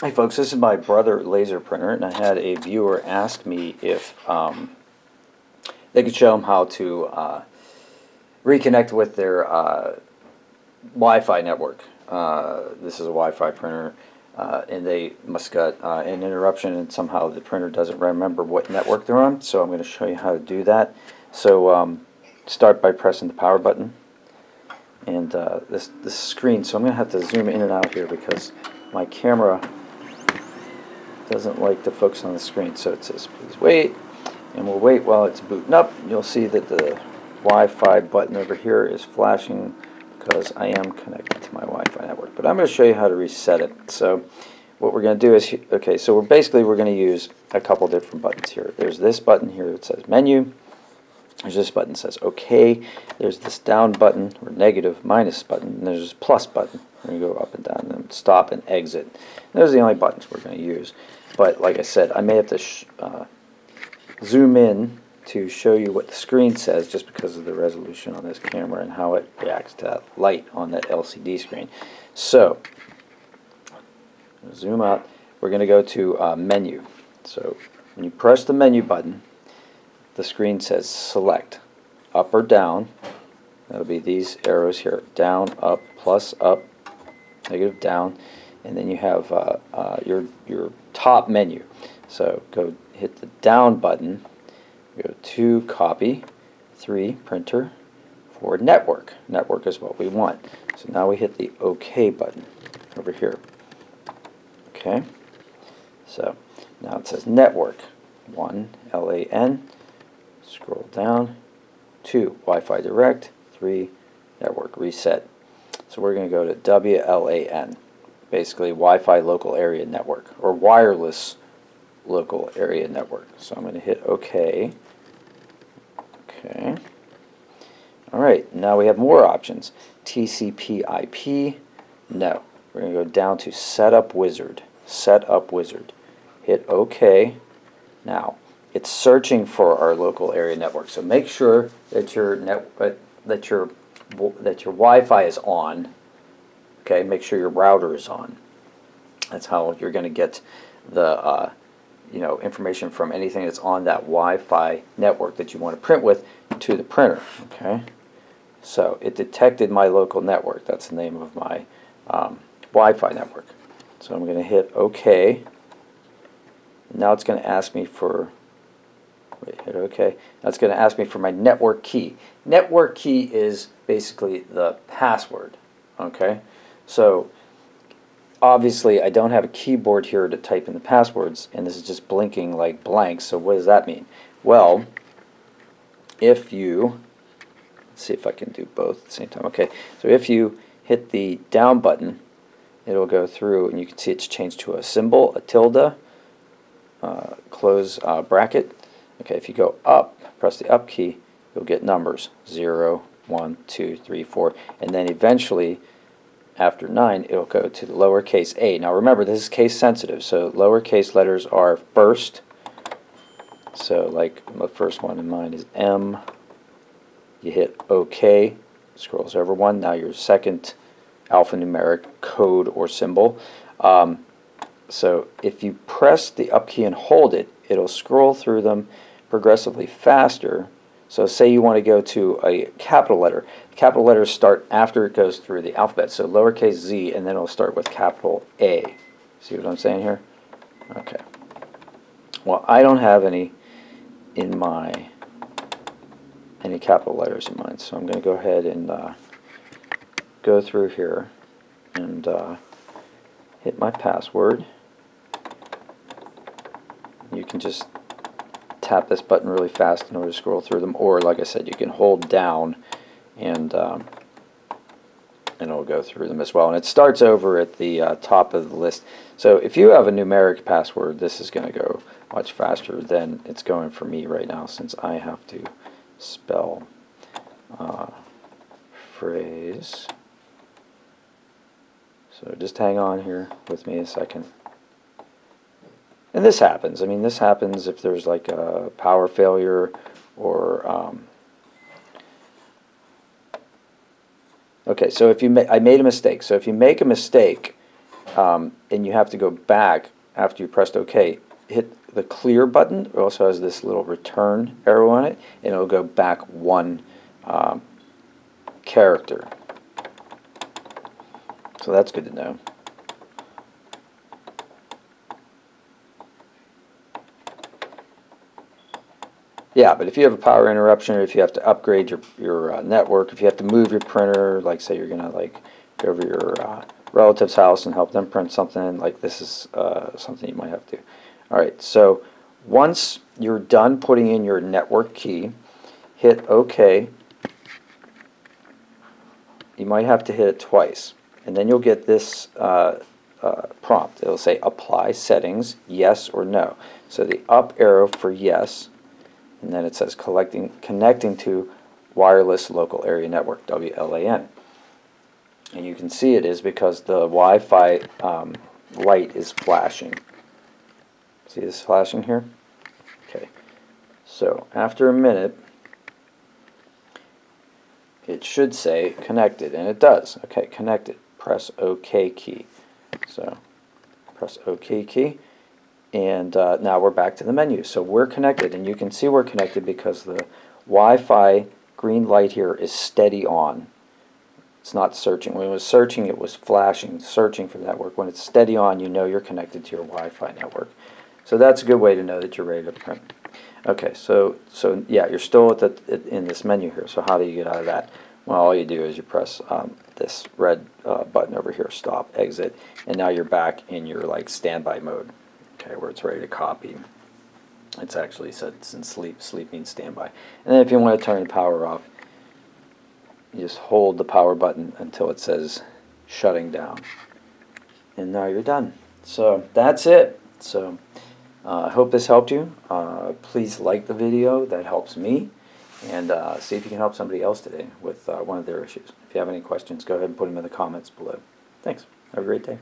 Hey folks, this is my brother laser printer, and I had a viewer ask me if um, they could show them how to uh, reconnect with their uh, Wi-Fi network. Uh, this is a Wi-Fi printer, uh, and they must got uh, an interruption, and somehow the printer doesn't remember what network they're on. So I'm going to show you how to do that. So um, start by pressing the power button, and uh, this this screen. So I'm going to have to zoom in and out here because my camera doesn't like to focus on the screen. So it says, please wait. And we'll wait while it's booting up. You'll see that the Wi-Fi button over here is flashing because I am connected to my Wi-Fi network. But I'm going to show you how to reset it. So what we're going to do is, okay, so we're basically we're going to use a couple different buttons here. There's this button here that says menu. There's this button that says OK. There's this down button, or negative minus button, and there's this plus button. We're going to go up and down, and stop and exit. And those are the only buttons we're going to use. But like I said, I may have to uh, zoom in to show you what the screen says just because of the resolution on this camera and how it reacts to that light on that LCD screen. So, zoom out. We're going to go to uh, menu. So, when you press the menu button, the screen says select up or down. That'll be these arrows here down, up, plus, up, negative, down and then you have uh, uh, your your top menu. So go hit the down button, go to copy, three printer, four network. Network is what we want. So now we hit the OK button over here. Okay. So now it says network. One LAN. Scroll down. Two Wi-Fi direct. Three network reset. So we're going to go to WLAN basically Wi-Fi local area network or wireless local area network. So I'm going to hit OK. Okay. All right, now we have more options. TCP IP, no. We're going to go down to Setup Wizard. Setup Wizard. Hit OK. Now, it's searching for our local area network. So make sure that your net that your that your Wi-Fi is on Okay, make sure your router is on. That's how you're going to get the uh, you know information from anything that's on that Wi-Fi network that you want to print with to the printer. Okay, so it detected my local network. That's the name of my um, Wi-Fi network. So I'm going to hit OK. Now it's going to ask me for wait, hit OK. That's going to ask me for my network key. Network key is basically the password. Okay. So obviously I don't have a keyboard here to type in the passwords and this is just blinking like blank so what does that mean? Well if you let's see if I can do both at the same time okay so if you hit the down button it'll go through and you can see it's changed to a symbol a tilde uh, close uh, bracket okay if you go up press the up key you'll get numbers 0 1 2 3 4 and then eventually after 9, it'll go to the lowercase a. Now remember, this is case sensitive, so lowercase letters are first. So like the first one in mine is M. You hit OK, scrolls over one. Now your second alphanumeric code or symbol. Um, so if you press the up key and hold it, it'll scroll through them progressively faster so say you want to go to a capital letter. Capital letters start after it goes through the alphabet. So lowercase z and then it'll start with capital A. See what I'm saying here? Okay. Well, I don't have any in my any capital letters in mine. So I'm going to go ahead and uh, go through here and uh, hit my password. You can just tap this button really fast in order to scroll through them or like I said you can hold down and um, and it'll go through them as well. And it starts over at the uh, top of the list. So if you have a numeric password this is going to go much faster than it's going for me right now since I have to spell uh, phrase. So just hang on here with me a second and this happens. I mean, this happens if there's like a power failure or. Um, okay, so if you ma I made a mistake. So if you make a mistake um, and you have to go back after you pressed OK. Hit the clear button. It also has this little return arrow on it, and it'll go back one um, character. So that's good to know. Yeah, but if you have a power interruption, or if you have to upgrade your your uh, network, if you have to move your printer, like say you're gonna like go over your uh, relative's house and help them print something, like this is uh, something you might have to. All right, so once you're done putting in your network key, hit OK. You might have to hit it twice, and then you'll get this uh, uh, prompt. It'll say Apply Settings, Yes or No. So the up arrow for yes and then it says collecting, connecting to wireless local area network, WLAN. And you can see it is because the Wi-Fi um, light is flashing. See this flashing here? Okay. So after a minute, it should say connected, and it does. Okay, connected. Press OK key. So press OK key and uh, now we're back to the menu. So we're connected, and you can see we're connected because the Wi-Fi green light here is steady on. It's not searching. When it was searching, it was flashing, searching for network. When it's steady on, you know you're connected to your Wi-Fi network. So that's a good way to know that you're ready to print. Okay, so so yeah, you're still at the in this menu here. So how do you get out of that? Well, all you do is you press um, this red uh, button over here, stop, exit, and now you're back in your like standby mode okay, where it's ready to copy. It's actually said it's in sleep. Sleep means standby. And then if you want to turn the power off, you just hold the power button until it says shutting down. And now you're done. So that's it. So uh, I hope this helped you. Uh, please like the video. That helps me. And uh, see if you can help somebody else today with uh, one of their issues. If you have any questions, go ahead and put them in the comments below. Thanks. Have a great day.